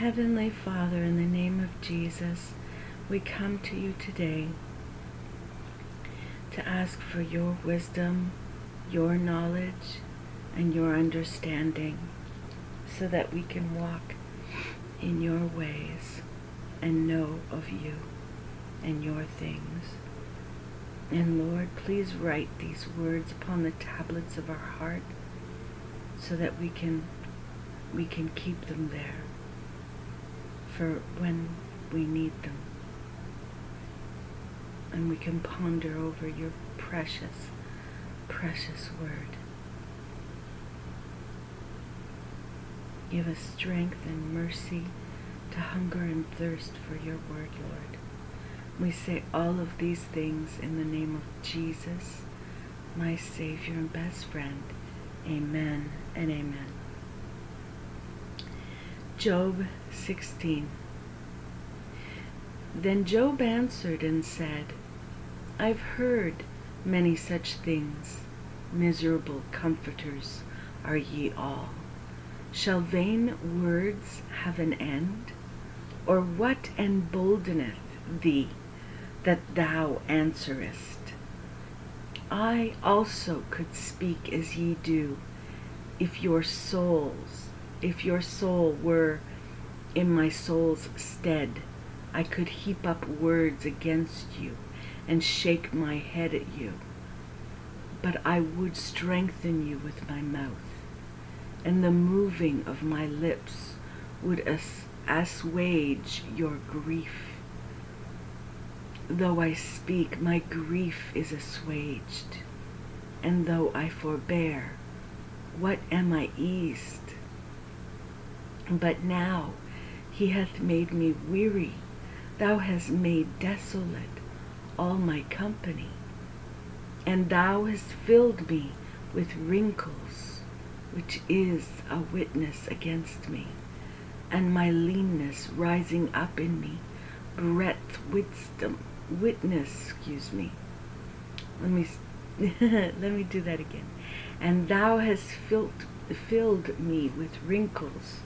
Heavenly Father, in the name of Jesus, we come to you today to ask for your wisdom, your knowledge, and your understanding so that we can walk in your ways and know of you and your things. And Lord, please write these words upon the tablets of our heart so that we can we can keep them there for when we need them. And we can ponder over your precious, precious word. Give us strength and mercy to hunger and thirst for your word, Lord. We say all of these things in the name of Jesus, my Savior and best friend. Amen and amen. Job 16 Then Job answered and said, I've heard many such things. Miserable comforters are ye all. Shall vain words have an end? Or what emboldeneth thee that thou answerest? I also could speak as ye do, if your souls if your soul were in my soul's stead, I could heap up words against you and shake my head at you. But I would strengthen you with my mouth, and the moving of my lips would as- assuage your grief. Though I speak, my grief is assuaged, and though I forbear, what am I eased? But now he hath made me weary. Thou hast made desolate all my company. And thou hast filled me with wrinkles, which is a witness against me. And my leanness rising up in me, breadth, wisdom, witness, excuse me. Let me, let me do that again. And thou hast filled, filled me with wrinkles,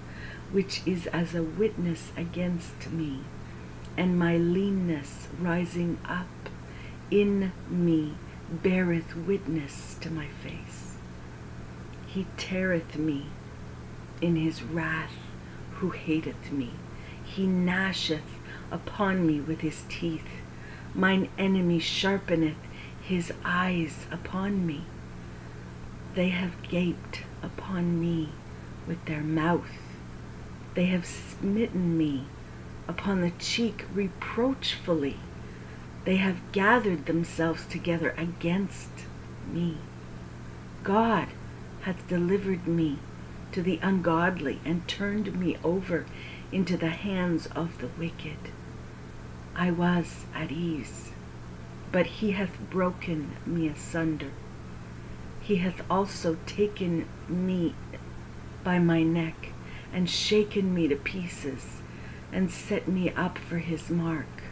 which is as a witness against me, and my leanness rising up in me beareth witness to my face. He teareth me in his wrath who hateth me. He gnasheth upon me with his teeth. Mine enemy sharpeneth his eyes upon me. They have gaped upon me with their mouth. They have smitten me upon the cheek reproachfully. They have gathered themselves together against me. God hath delivered me to the ungodly and turned me over into the hands of the wicked. I was at ease, but he hath broken me asunder. He hath also taken me by my neck and shaken me to pieces and set me up for his mark.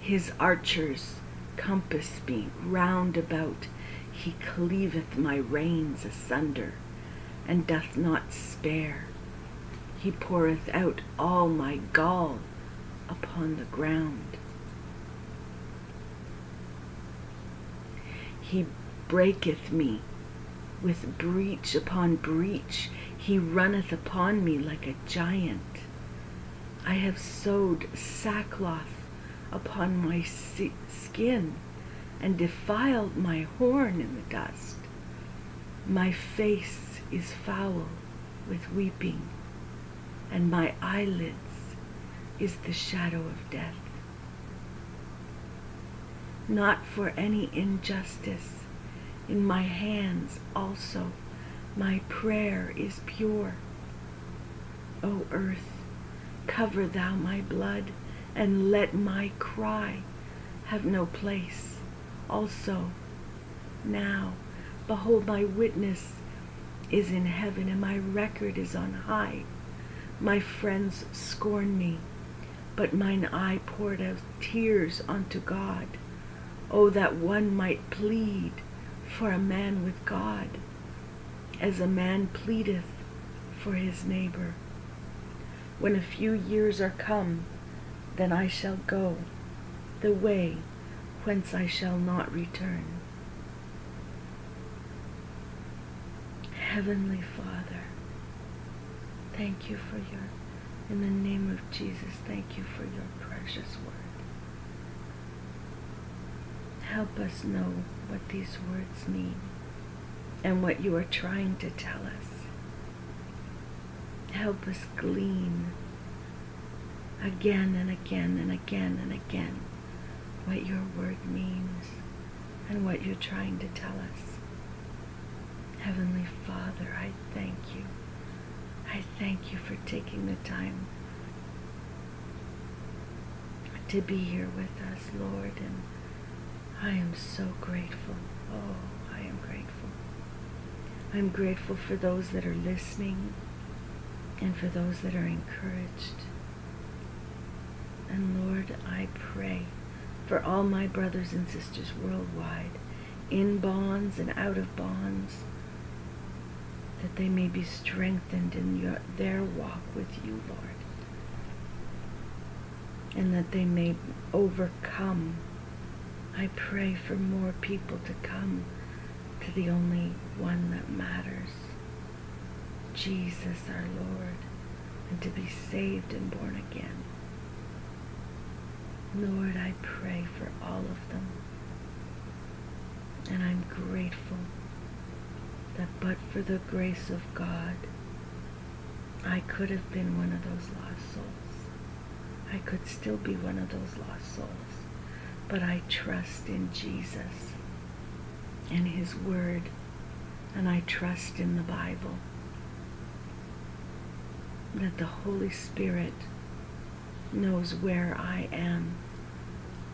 His archers compass me round about. He cleaveth my reins asunder, and doth not spare. He poureth out all my gall upon the ground. He breaketh me with breach upon breach. He runneth upon me like a giant. I have sewed sackcloth upon my skin and defiled my horn in the dust. My face is foul with weeping, and my eyelids is the shadow of death. Not for any injustice in my hands also my prayer is pure. O earth, cover thou my blood, and let my cry have no place. Also, now, behold, my witness is in heaven, and my record is on high. My friends scorn me, but mine eye poured out tears unto God. Oh, that one might plead for a man with God as a man pleadeth for his neighbor. when a few years are come, then I shall go the way whence I shall not return. Heavenly Father, thank you for your, in the name of Jesus, thank you for your precious word. Help us know what these words mean and what you are trying to tell us. Help us glean again and again and again and again what your word means and what you're trying to tell us. Heavenly Father, I thank you. I thank you for taking the time to be here with us, Lord, and I am so grateful. Oh. I'm grateful for those that are listening and for those that are encouraged. And Lord, I pray for all my brothers and sisters worldwide, in bonds and out of bonds, that they may be strengthened in your, their walk with you, Lord, and that they may overcome. I pray for more people to come to the only one that matters, Jesus our Lord, and to be saved and born again. Lord, I pray for all of them. And I'm grateful that but for the grace of God, I could have been one of those lost souls. I could still be one of those lost souls. But I trust in Jesus and His Word, and I trust in the Bible that the Holy Spirit knows where I am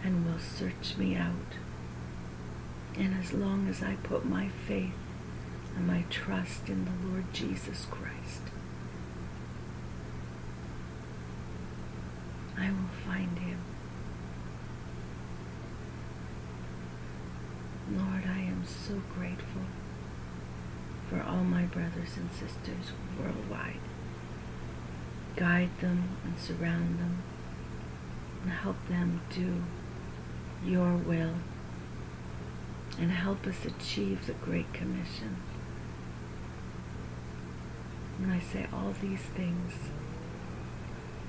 and will search me out. And as long as I put my faith and my trust in the Lord Jesus Christ, I will find him. Lord, I so grateful for all my brothers and sisters worldwide guide them and surround them and help them do your will and help us achieve the Great Commission. And I say all these things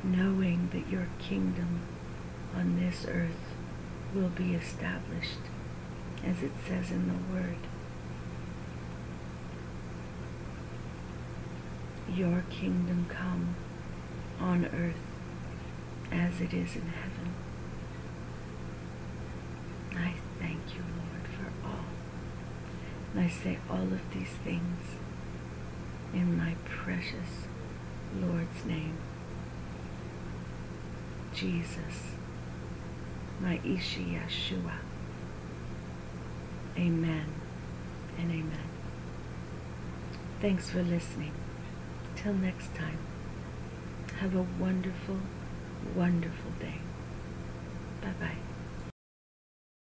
knowing that your kingdom on this earth will be established as it says in the Word. Your kingdom come on earth as it is in heaven. I thank you, Lord, for all. And I say all of these things in my precious Lord's name. Jesus, my Ishi Yeshua. Amen and amen. Thanks for listening. Till next time. Have a wonderful, wonderful day. Bye bye.